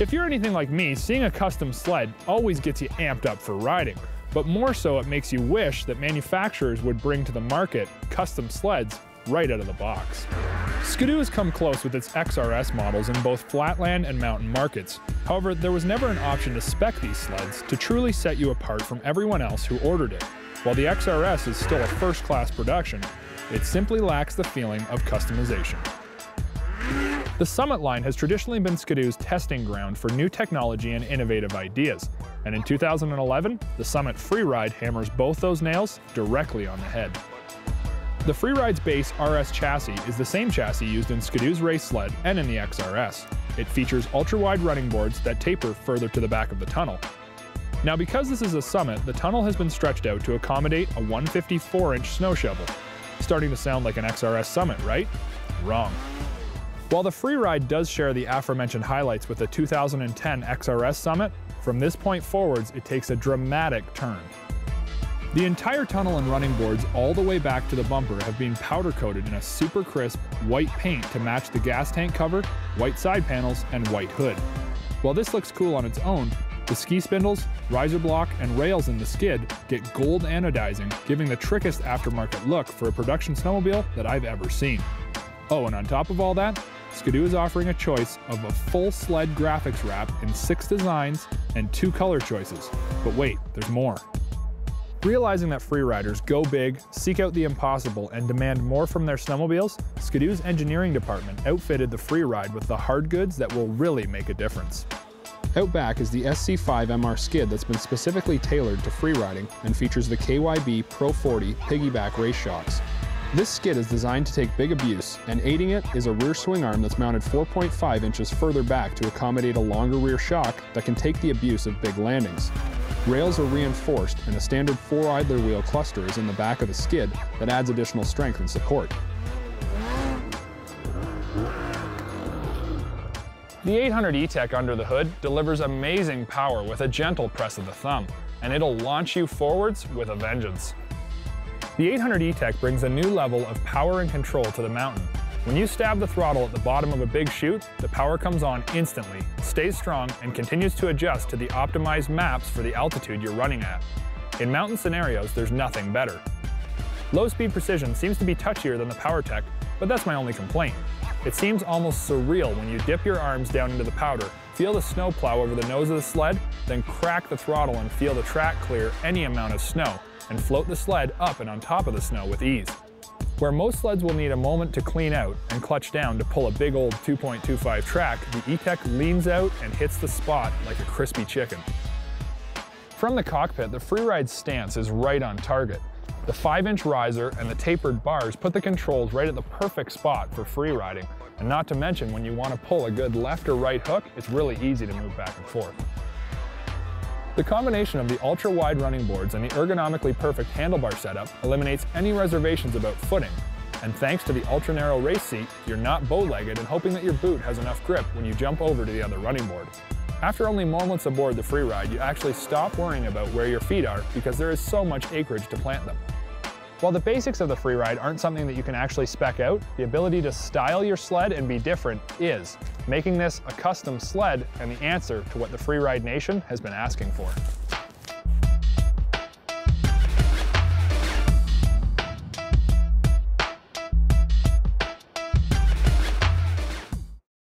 If you're anything like me, seeing a custom sled always gets you amped up for riding, but more so it makes you wish that manufacturers would bring to the market custom sleds right out of the box. Ski-Doo has come close with its XRS models in both flatland and mountain markets. However, there was never an option to spec these sleds to truly set you apart from everyone else who ordered it. While the XRS is still a first-class production, it simply lacks the feeling of customization. The Summit line has traditionally been Ski-Doo's testing ground for new technology and innovative ideas, and in 2011, the Summit Freeride hammers both those nails directly on the head. The Freeride's base RS chassis is the same chassis used in Ski-Doo's race sled and in the XRS. It features ultra-wide running boards that taper further to the back of the tunnel. Now because this is a Summit, the tunnel has been stretched out to accommodate a 154-inch snow shovel. Starting to sound like an XRS Summit, right? Wrong. While the Freeride does share the aforementioned highlights with the 2010 XRS Summit, from this point forwards it takes a dramatic turn. The entire tunnel and running boards all the way back to the bumper have been powder coated in a super crisp white paint to match the gas tank cover, white side panels, and white hood. While this looks cool on its own, the ski spindles, riser block, and rails in the skid get gold anodizing, giving the trickiest aftermarket look for a production snowmobile that I've ever seen. Oh, and on top of all that, Ski-Doo is offering a choice of a full sled graphics wrap in six designs and two color choices. But wait, there's more. Realizing that freeriders go big, seek out the impossible, and demand more from their snowmobiles, Ski-Doo's engineering department outfitted the Freeride with the hard goods that will really make a difference. Out back is the SC5 MR skid that's been specifically tailored to freeriding and features the KYB Pro 40 piggyback race shocks. This skid is designed to take big abuse, and aiding it is a rear swing arm that's mounted 4.5 inches further back to accommodate a longer rear shock that can take the abuse of big landings. Rails are reinforced and a standard four idler wheel cluster is in the back of the skid that adds additional strength and support. The 800 E-TEC under the hood delivers amazing power with a gentle press of the thumb, and it'll launch you forwards with a vengeance. The 800 E-TEC brings a new level of power and control to the mountain, when you stab the throttle at the bottom of a big chute, the power comes on instantly, stays strong, and continues to adjust to the optimized maps for the altitude you're running at. In mountain scenarios, there's nothing better. Low speed precision seems to be touchier than the Power TEK, but that's my only complaint. It seems almost surreal when you dip your arms down into the powder, feel the snow plow over the nose of the sled, then crack the throttle and feel the track clear any amount of snow, and float the sled up and on top of the snow with ease. Where most sleds will need a moment to clean out and clutch down to pull a big old 2.25 track, the E-TEC leans out and hits the spot like a crispy chicken. From the cockpit, the Freeride stance is right on target. The 5-inch riser and the tapered bars put the controls right at the perfect spot for freeriding, and not to mention when you want to pull a good left or right hook, it's really easy to move back and forth. The combination of the ultra-wide running boards and the ergonomically perfect handlebar setup eliminates any reservations about footing, and thanks to the ultra-narrow race seat, you're not bow-legged and hoping that your boot has enough grip when you jump over to the other running board. After only moments aboard the Freeride, you actually stop worrying about where your feet are because there is so much acreage to plant them. While the basics of the Freeride aren't something that you can actually spec out, the ability to style your sled and be different is, making this a custom sled and the answer to what the Freeride Nation has been asking for.